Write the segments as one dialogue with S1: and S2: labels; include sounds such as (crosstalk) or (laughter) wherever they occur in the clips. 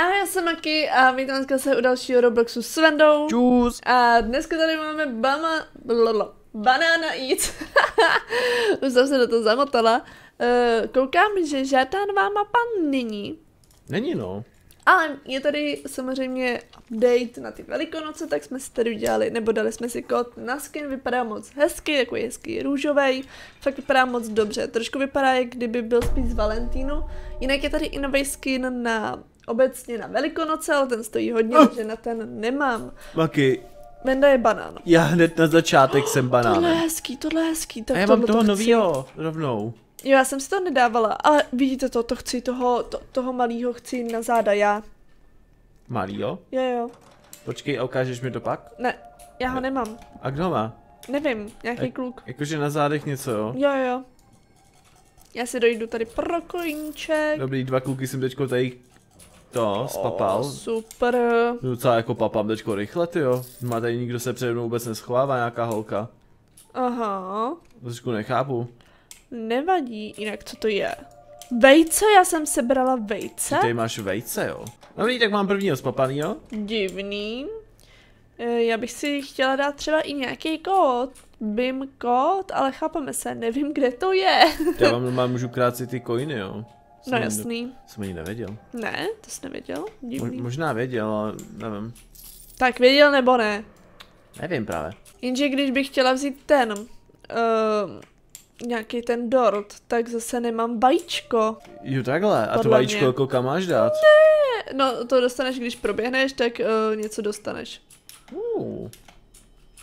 S1: A já jsem Maki a vítám se u dalšího Robloxu s Vendou.
S2: Čus.
S1: A dneska tady máme Bama... Blablabla. Banana Eat. (laughs) Už jsem se do toho zamotala. Uh, koukám, že žádná nová mapa není.
S2: Není no.
S1: Ale je tady samozřejmě update na ty velikonoce, tak jsme si tady udělali, nebo dali jsme si kód na skin, vypadá moc hezky, jako je hezký růžový, fakt vypadá moc dobře, trošku vypadá, jak kdyby byl spíš z Valentínu. Jinak je tady i nový skin na obecně na velikonoce, ale ten stojí hodně,
S2: Oh.
S1: takže na ten nemám.
S2: Maky,
S1: Venda je banán.
S2: já hned na začátek jsem (gasps)
S1: Tohle je
S2: banán.
S1: hezký, tohle je hezký. Tak
S2: A já mám toho
S1: to chci.
S2: novýho rovnou.
S1: Jo, já jsem si to nedávala, ale vidíte to, to chci, toho, to, toho malého chci na záda, já.
S2: Malý jo?
S1: Jo, jo.
S2: Počkej a ukážeš mi to pak?
S1: Ne, já ho nemám.
S2: A kdo má?
S1: Nevím, nějaký
S2: Jak-
S1: kluk.
S2: Jakože na zádech něco jo?
S1: Jo, jo. Já si dojdu tady pro koníček.
S2: Dobrý, dva kluky jsem teďko tady to spapal.
S1: O, super.
S2: Docela jako papám teďko rychle, ty jo. Má tady nikdo se přede mnou vůbec neschovává, nějaká holka.
S1: Aha.
S2: Trošku nechápu.
S1: Nevadí, jinak co to je? Vejce, já jsem sebrala vejce.
S2: Ty tady máš vejce, jo? Dobrý, tak mám prvního spapanýho.
S1: Divný. E, Já bych si chtěla dát třeba i nějaký kód. BIM kód, ale chápeme se, nevím, kde to je.
S2: Já (laughs) vám normálně můžu krácet ty coiny, jo? Jsem
S1: No
S2: ani-
S1: jasný.
S2: Jsem ani nevěděl.
S1: Ne, to jsi nevěděl?
S2: Mo- možná věděl, ale nevím.
S1: Tak věděl nebo ne?
S2: Nevím právě.
S1: Jenže když bych chtěla vzít ten, uh, nějaký ten dort, tak zase nemám vajíčko.
S2: Jo takhle, a to vajíčko
S1: mě.
S2: jako kam máš dát?
S1: No, to dostaneš, když proběhneš, tak uh, něco dostaneš.
S2: Uh,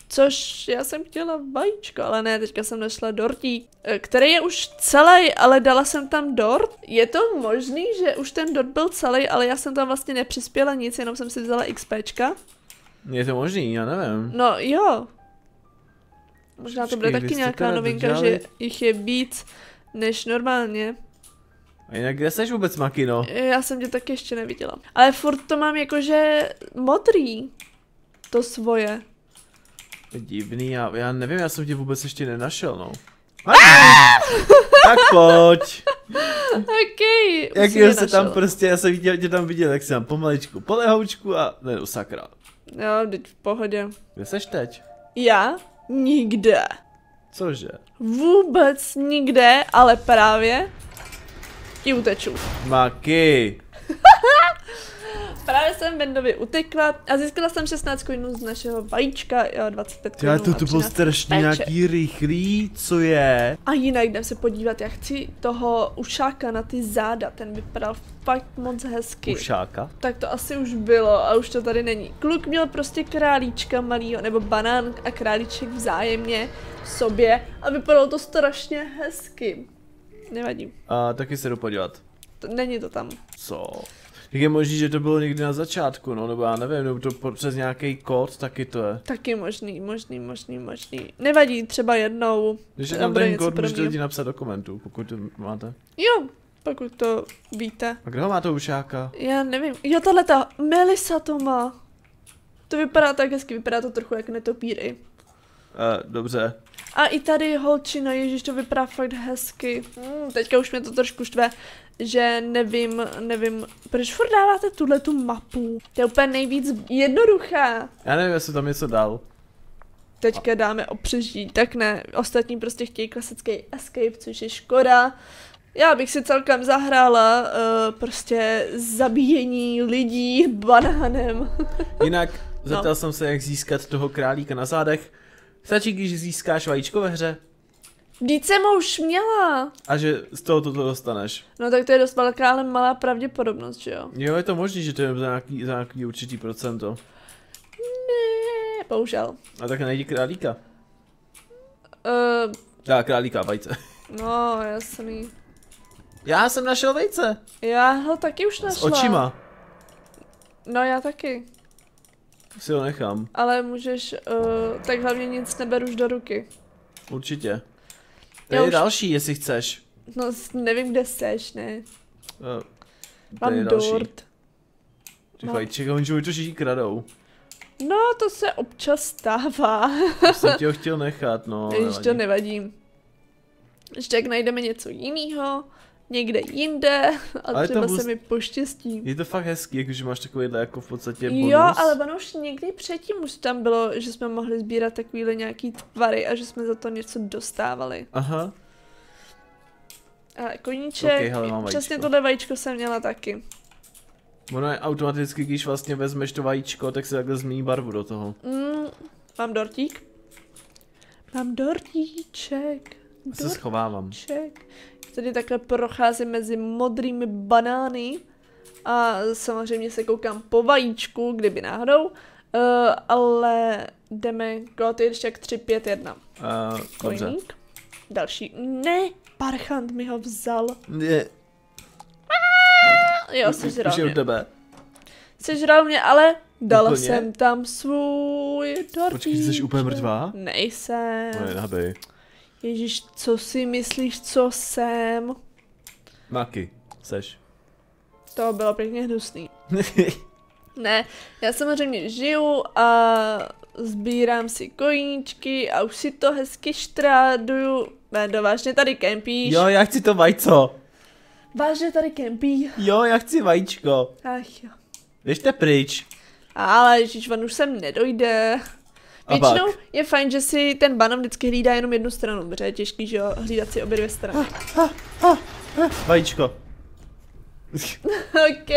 S1: Což já jsem chtěla vajíčko, ale ne, teďka jsem našla dortík, eh, který je už celý, ale dala jsem tam dort. Je to možný, že už ten dort byl celý, ale já jsem tam vlastně nepřispěla nic, jenom jsem si vzala XPčka.
S2: je to možný, já nevím.
S1: No jo. Možná to bude taky nějaká novinka,
S2: dodělali-
S1: že jich je víc než normálně.
S2: A jinak kde seš vůbec Makino?
S1: Já jsem tě taky ještě neviděla. Ale furt to mám jakože modrý. To svoje.
S2: Divný, já, já nevím, já jsem tě vůbec ještě nenašel, no. tak pojď.
S1: OK.
S2: Jak
S1: jsi
S2: se tam prostě, já jsem viděl, tě tam viděl, jak jsem tam pomaličku, polehoučku a, ne, no sakra.
S1: Jo, teď v pohodě.
S2: Kde seš teď?
S1: Já? Nikde.
S2: Cože?
S1: Vůbec nikde, ale právě ti uteču.
S2: Maky. (laughs) (laughs)
S1: Právě jsem Bendovi utekla a získala jsem 16 coinů z našeho vajíčka, jo, 25 coinů.
S2: Já to, to bylo
S1: 13
S2: strašně
S1: péče.
S2: nějaký rychlý, co je?
S1: A jinak jdem se podívat, já chci toho ušáka na ty záda, ten vypadal fakt moc hezky.
S2: Ušáka?
S1: Tak to asi už bylo a už to tady není. Kluk měl prostě králíčka malýho, nebo banán a králíček vzájemně v sobě a vypadalo to strašně hezky. Nevadí,
S2: A taky se jdu podívat.
S1: to, není to tam.
S2: Co? Jak je možný, že to bylo někdy na začátku, no, nebo já nevím, nebo to přes nějaký kód, taky to je.
S1: Taky možný, možný, možný, možný. Nevadí, třeba jednou.
S2: Když je
S1: tam bude
S2: ten kód, můžete lidi napsat do komentů, pokud to máte.
S1: Jo, pokud to víte.
S2: A kdo má to ušáka?
S1: Já nevím. Jo, tahle ta Melisa to má. To vypadá tak hezky, vypadá to trochu jak netopíry.
S2: Uh, dobře.
S1: A i tady holčina, ježiš, to vypadá fakt hezky. Hmm, teďka už mě to trošku štve, že nevím, nevím, proč furt dáváte tuhle tu mapu? To je úplně nejvíc jednoduchá.
S2: Já nevím, jestli tam něco dal.
S1: Teďka dáme o přežít, tak ne. Ostatní prostě chtějí klasický escape, což je škoda. Já bych si celkem zahrála uh, prostě zabíjení lidí banánem. (laughs)
S2: Jinak,
S1: No.
S2: zeptal jsem se, jak získat toho králíka na zádech. Stačí, když získáš vajíčko ve hře
S1: Vždyť jsem ho už měla.
S2: a že z toho toto dostaneš.
S1: No tak to je dost velká, ale malá pravděpodobnost, že jo?
S2: Jo, je to možný, že to je za nějaký, za nějaký určitý procento.
S1: Ne, bohužel.
S2: A tak najdi králíka.
S1: Uh,
S2: Dá králíka, vajce.
S1: no, jasný.
S2: Já jsem našel vejce.
S1: Já ho taky už
S2: S
S1: našla.
S2: očima.
S1: No já taky.
S2: Si ho nechám.
S1: Ale můžeš, uh, tak hlavně nic neberu už do ruky.
S2: Určitě. Tady je
S1: už-
S2: další, jestli chceš.
S1: No nevím, kde seš, ne?
S2: Uh,
S1: Mám
S2: je další.
S1: dort.
S2: Ty
S1: No.
S2: vajíček, oni to všichni kradou.
S1: No, to se občas stává.
S2: Já jsem ti ho chtěl nechat, no. (laughs)
S1: Když to
S2: nevadí.
S1: nevadí. Ještě jak najdeme něco jiného, někde jinde a
S2: Ale
S1: třeba
S2: to
S1: se
S2: bus-
S1: mi poštěstí.
S2: Je to fakt hezký, jakože máš takovýhle jako v podstatě bonus.
S1: Jo, ale ono už někdy předtím už tam bylo, že jsme mohli sbírat takovýhle nějaký tvary a že jsme za to něco dostávali.
S2: Aha,
S1: A koníček,
S2: Ok, hele, mám
S1: přesně
S2: vajíčko.
S1: tohle vajíčko jsem měla taky.
S2: ono je automaticky, když vlastně vezmeš to vajíčko, tak se takhle změní barvu do toho.
S1: Mm, mám dortík. Mám dortíček.
S2: Já se schovávám.
S1: Tady takhle procházím mezi modrými banány a samozřejmě se koukám po vajíčku, kdyby náhodou. Uh, ale jdeme, je ještě jak 3, 5, 1.
S2: Uh, dobře.
S1: Další. Ne, parchant mi ho vzal.
S2: Ne,
S1: Jo,
S2: už
S1: sežral mě.
S2: tebe.
S1: Sežral mě, ale dala
S2: Úplně?
S1: jsem tam svůj dortíček.
S2: Počkej, jsi úplně mrtvá?
S1: Nejsem.
S2: No, nabej.
S1: Ježíš, co si myslíš, co jsem?
S2: Maky, seš.
S1: To bylo pěkně hnusný. (laughs) Ne, já samozřejmě žiju a sbírám si koníčky a už si to hezky štráduju. Ne, vážně tady kempíš.
S2: jo, já chci to vajco.
S1: Vážně tady kempí.
S2: Jo, já chci vajíčko.
S1: Ach jo.
S2: Běžte pryč.
S1: Ale ježíš, on už sem nedojde. Většinou
S2: pak?
S1: je fajn, že si ten banan vždycky hlídá jenom jednu stranu, protože je těžký, že jo, hlídat si obě dvě strany.
S2: Vajíčko. (laughs)
S1: OK.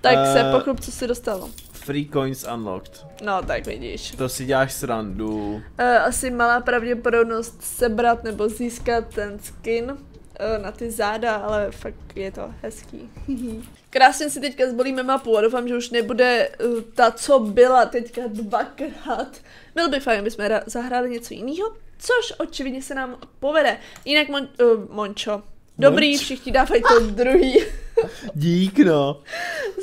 S1: tak se
S2: Eh.
S1: pochlup, co si dostalo.
S2: Free coins unlocked.
S1: No, tak vidíš.
S2: To si děláš srandu.
S1: Eh, asi malá pravděpodobnost sebrat nebo získat ten skin eh, na ty záda, ale fakt je to hezký. (laughs) Krásně si teďka zbolíme mapu a doufám, že už nebude eh, ta, co byla teďka dvakrát. Byl by fajn, abychom zahráli něco jiného, což očividně se nám povede. Jinak Mon- uh, Mončo. Dobrý,
S2: Monč.
S1: všichni dávají to druhý. (laughs)
S2: Dík no.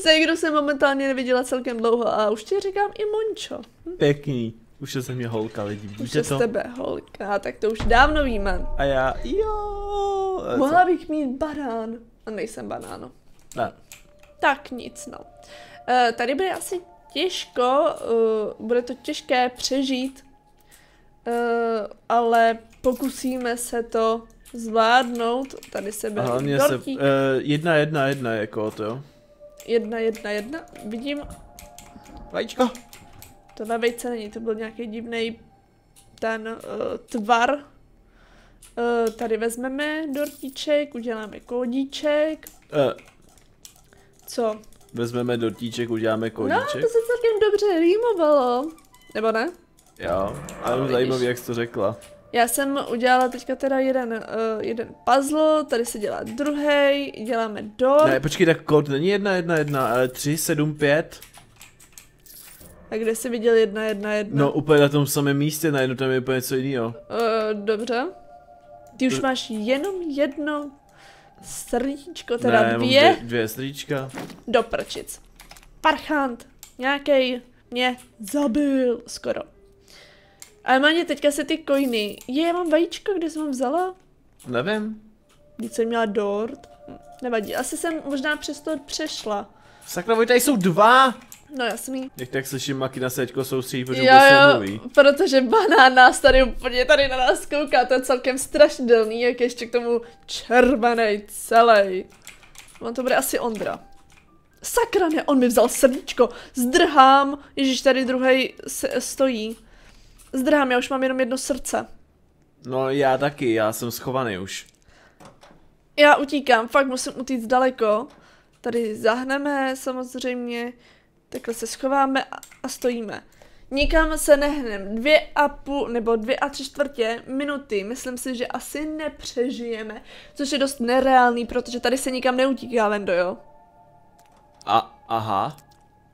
S1: Se kdo jsem momentálně neviděla celkem dlouho a už ti říkám i Mončo.
S2: Pěkný. Už je ze mě holka, lidi,
S1: Už
S2: vidíte
S1: je z
S2: to?
S1: tebe holka, tak to už dávno víme.
S2: A já, jo.
S1: Mohla bych mít banán. A nejsem banáno.
S2: Ne.
S1: Tak nic, no. Uh, tady bude asi těžko, uh, bude to těžké přežít, uh, ale pokusíme se to zvládnout. Tady se bere
S2: hlavně se,
S1: dortík.
S2: uh, jedna, jedna, jedna je kód, jo.
S1: Jedna, jedna, jedna. Vidím,
S2: Vajíčko.
S1: to na vejce není, to byl nějaký divný ten uh, tvar. Uh, tady vezmeme dortíček, uděláme kódíček.
S2: Uh,
S1: Co?
S2: vezmeme dortíček, uděláme
S1: No,
S2: kódíček.
S1: to se celkem dobře rýmovalo. Nebo ne?
S2: Jo, ale
S1: No,
S2: no, zajímavý, jak jsi to řekla.
S1: Já jsem udělala teďka teda jeden, uh, jeden puzzle, tady se dělá druhý, děláme dort.
S2: Ne, počkej, tak kód není jedna, jedna, jedna, ale tři, sedm, pět.
S1: A kde jsi viděl jedna, jedna, jedna?
S2: No, úplně na tom samém místě, najednou tam je úplně něco jiného.
S1: Uh, dobře. Ty už
S2: To-
S1: máš jenom jedno srdíčko, teda
S2: ne,
S1: dvě,
S2: dvě, dvě stříčka.
S1: do prčic. Parchant, nějaký mě zabil skoro. Ale máně teďka se ty coiny, je, já mám vajíčko, kde jsem ho vzala?
S2: Nevím.
S1: Když jsem měla dort. Nevadí, asi jsem možná přes to přešla.
S2: Sakra, tady jsou dva!
S1: No jí
S2: Jak tak slyším, Maki na seďko soustředí, protože
S1: Jo,
S2: vůbec
S1: jo,
S2: nemluví.
S1: protože banán nás tady úplně tady na nás kouká, to je celkem strašidelný, jak ještě k tomu červený celý. On to bude asi Ondra. Sakra ne, on mi vzal srdíčko, zdrhám, ježíš tady druhý stojí. Zdrhám, já už mám jenom jedno srdce.
S2: No, já taky, já jsem schovaný už.
S1: Já utíkám, fakt musím utíct daleko. Tady zahneme samozřejmě, takhle se schováme a, stojíme. Nikam se nehnem. Dvě a půl, nebo dvě a tři čtvrtě minuty. Myslím si, že asi nepřežijeme. Což je dost nereálný, protože tady se nikam neutíká, Vendo, jo?
S2: A, aha.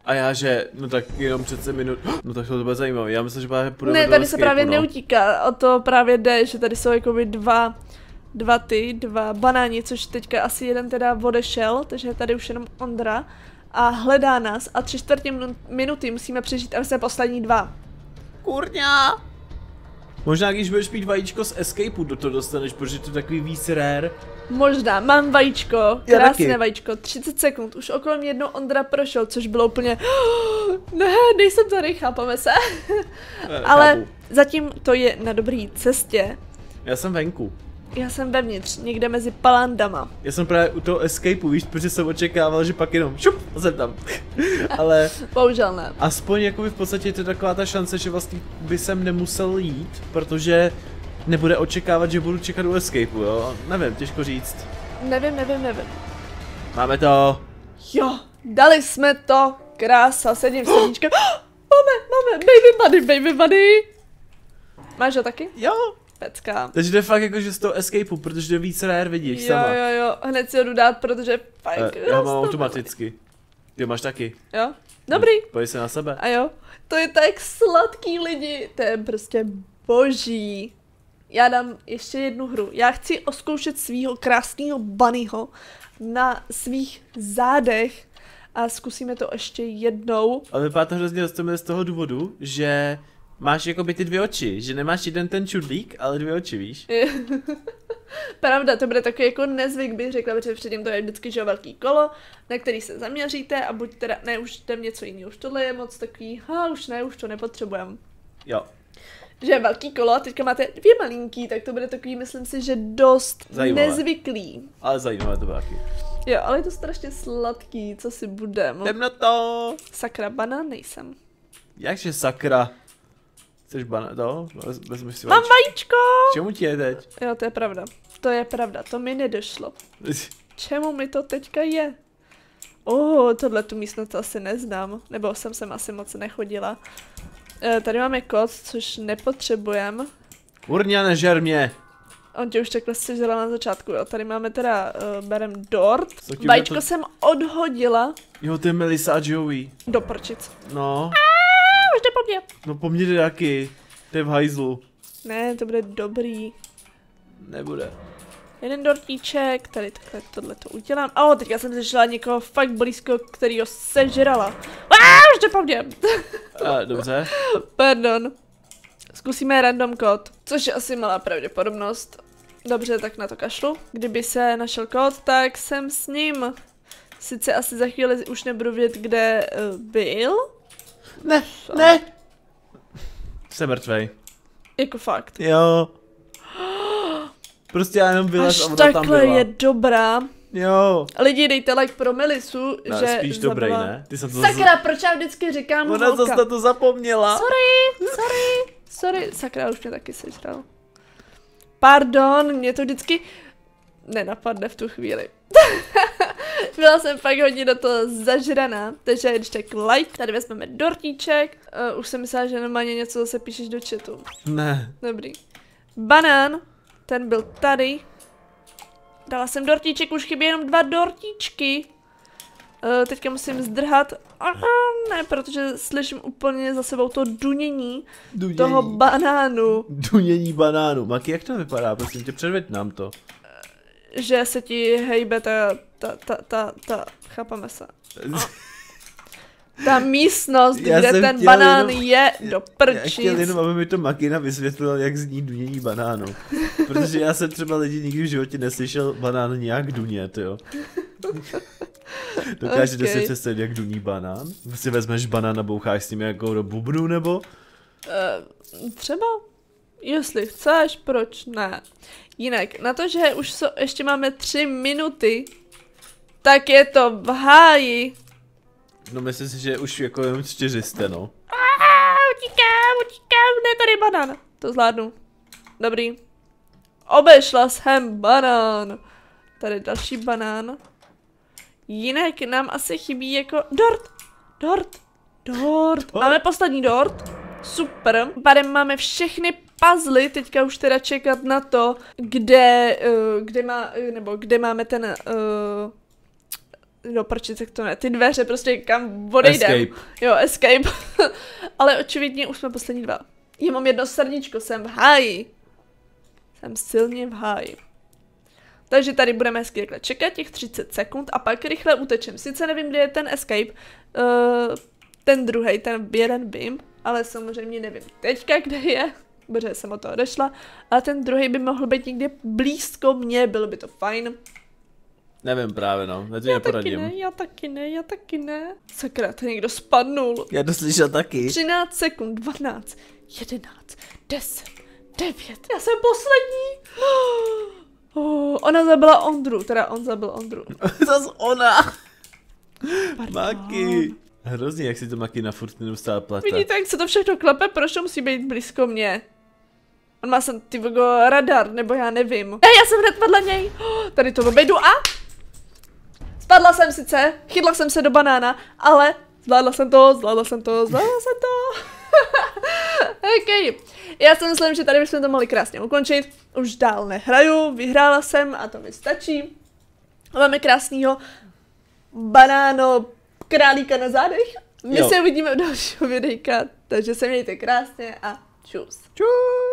S2: A já, že, no tak jenom přece minut, (gasps) no tak to bude zajímavé, já myslím, že právě půjdeme
S1: ne, tady se právě
S2: no.
S1: neutíká. O to právě jde, že tady jsou jakoby dva, dva ty, dva banáni, což teďka asi jeden teda odešel, takže tady už jenom Ondra. A hledá nás a tři čtvrtě minu- minuty musíme přežít, aby se poslední dva.
S2: Kurňa! Možná když budeš pít vajíčko z escapeu, do toho dostaneš, protože to je takový víc rare.
S1: Možná, mám vajíčko, krásné vajíčko, 30 sekund, už okolo mě jednou Ondra prošel, což bylo úplně, ne, nejsem tady, chápeme se.
S2: Eh, (laughs)
S1: Ale
S2: chápu.
S1: zatím to je na dobré cestě.
S2: Já jsem venku.
S1: Já jsem vevnitř, někde mezi palandama.
S2: Já jsem právě u toho escapeu, víš, protože jsem očekával, že pak jenom šup a jsem tam. (laughs) Ale
S1: Bohužel ne.
S2: aspoň jakoby v podstatě je to taková ta šance, že vlastně by jsem nemusel jít, protože nebude očekávat, že budu čekat u escapeu, jo? Nevím, těžko říct.
S1: Nevím, nevím, nevím.
S2: Máme to.
S1: Jo, dali jsme to. Krása, sedím v sedíčkem. (gasps) Máme, máme, baby buddy, baby buddy. Máš ho taky?
S2: Jo.
S1: Pecka.
S2: Takže to je fakt jako, že z toho escapeu, protože to je víc rare, vidíš,
S1: Jo,
S2: sama.
S1: jo, jo, hned si ho jdu dát, protože fakt
S2: Eh, Já mám automaticky. Ty máš taky.
S1: Jo, dobrý.
S2: Pojď se na sebe.
S1: A jo, to je tak sladký lidi, to je prostě boží. Já dám ještě jednu hru. Já chci oskoušet svého krásného bunnyho na svých zádech a zkusíme to ještě jednou.
S2: Ale vypadá to hrozně z toho důvodu, že máš jakoby ty dvě oči, že nemáš jeden ten čudlík, ale dvě oči, víš? (laughs)
S1: Pravda, to bude takový jako nezvyk, bych řekla, protože předtím to je vždycky, že velký kolo, na který se zaměříte a buď teda, ne, už jdem něco jiného, už tohle je moc takový, ha, už ne, už to nepotřebujeme.
S2: Jo.
S1: že je velký kolo a teďka máte dvě malinký, tak to bude takový, myslím si, že dost
S2: Zajímavé.
S1: nezvyklý.
S2: Ale zajímavé to taky.
S1: Jo, ale je to strašně sladký, co si budem.
S2: Jdem na to!
S1: Sakra, banán nejsem.
S2: Jakže sakra? Chceš bana, to? Vez- Vezmeš si
S1: Mám
S2: vajíčko.
S1: vajíčko!
S2: Čemu ti je teď?
S1: Jo, to je pravda. To je pravda, to mi nedošlo. (laughs) Čemu mi to teďka je? Oh, tohle tu místnost asi neznám, nebo jsem sem asi moc nechodila. E, tady máme kód, což nepotřebujem.
S2: Urňa, nežer mě!
S1: On tě už takhle sežrala na začátku, jo. Tady máme teda, uh, berem dort. Vajíčko
S2: to-
S1: jsem odhodila
S2: Jo, to je Melissa a Joey.
S1: do prčic.
S2: No,
S1: A mně.
S2: no po mně jde taky. To je v hajzlu.
S1: Ne, to bude dobrý.
S2: Nebude.
S1: Jeden dortíček, tady takhle tohle to udělám. A oh, teďka jsem sešla někoho fakt blízko, který ho sežrala. A už jde po mně.
S2: A, dobře.
S1: Pardon. Zkusíme random kód, což je asi malá pravděpodobnost. Dobře, tak na to kašlu. Kdyby se našel kód, tak jsem s ním. Sice asi za chvíli už nebudu vědět, kde uh, byl.
S2: Ne, ne! Jsem mrtvej.
S1: Jako fakt.
S2: Jo. Prostě já jenom vylez
S1: Až
S2: a tam
S1: takhle
S2: byla.
S1: je dobrá.
S2: Jo.
S1: Lidi, dejte like pro Melisu,
S2: No,
S1: že
S2: spíš dobrý,
S1: zabila-
S2: ne? Ty jsem to
S1: Sakra, proč já vždycky říkám
S2: Ona
S1: holka?
S2: zase na to zapomněla.
S1: Sorry, sorry, sorry. Sakra, už mě taky sežral. Pardon, mě to vždycky nenapadne v tu chvíli. (laughs) Byla jsem fakt hodně do toho zažraná, takže když tak like, tady vezmeme dortíček. Uh, už jsem myslela, že normálně něco zase píšeš do chatu.
S2: Ne.
S1: Dobrý. Banán, ten byl tady. Dala jsem dortíček, už chybí jenom dva dortíčky. Uh, teďka musím zdrhat. Aha, ne, protože slyším úplně za sebou to dunění
S2: Dunění.
S1: toho banánu,
S2: Dunění banánu. Maki, jak to vypadá? Prosím tě, předveď nám to.
S1: že se ti hejbe ta, ta, ta, ta, ta, chápeme se. (laughs) Ta místnost,
S2: Já
S1: kde ten banán
S2: jenom-
S1: je do
S2: Já
S1: prčic.
S2: chtěl jenom, aby mi to Makina vysvětlil, jak zní dunění banánu. Protože já jsem třeba lidi nikdy v životě neslyšel banán nějak dunět, jo. (laughs) Dokážete
S1: Ok.
S2: si představit, jak duní banán? Si vezmeš banán a boucháš s ním jako do bubnu, nebo?
S1: Uh, třeba, jestli chceš, proč ne. Jinak, na to, že už so, ještě máme tři minuty, tak je to v háji.
S2: No myslím si, že už jako jenom čtyři jste, no.
S1: Aaaa, utíkám, utíkám, ne, tady banán. To zvládnu. Dobrý. Obešla jsem banán. Tady další banán. Jinak nám asi chybí jako dort. Dort. Dort. Máme poslední dort. Super. Pádem máme všechny puzzly, teďka už teda čekat na to, kde, uh, kde má, nebo kde máme ten, uh, no prčic, jak to ne, ty dveře prostě kam odejdem.
S2: Escape.
S1: Jo, escape. (laughs) Ale očividně už jsme poslední dva. Já mám jedno srdíčko, jsem v háji. Jsem silně v háji. Takže tady budeme hezky takhle čekat těch 30 sekund a pak rychle utečem. Sice nevím, kde je ten escape, uh, ten druhý, ten jeden vím, ale samozřejmě nevím teďka, kde je, protože jsem od toho odešla, ale ten druhý by mohl být někde blízko mě, bylo by to fajn.
S2: Nevím právě, no. Já to
S1: Já taky ne, já taky ne, já taky ne. Sakra, to někdo spadnul.
S2: Já to slyšel taky.
S1: 13 sekund, 12, 11, 10, Devět. Já jsem poslední. (gasps) Oh, ona zabila Ondru, teda on zabil Ondru. (laughs)
S2: Zas ona. Maki. Hrozně, jak si to Maki na furt neustále plete.
S1: Vidíte, jak se to všechno klepe, proč to musí být blízko mě? On má sem ty radar, nebo já nevím. Ne, já jsem hned vedle něj. Oh, (gasps) tady to obejdu a... Spadla jsem sice, chytla jsem se do banána, ale zvládla jsem to, zvládla jsem to, zvládla jsem to. (laughs) OK. Já si myslím, že tady bychom to mohli krásně ukončit. Už dál nehraju, vyhrála jsem a to mi stačí. Máme krásného banáno králíka na zádech. My
S2: Jo.
S1: se uvidíme u dalšího videjka, takže se mějte krásně a čus.
S2: Čus.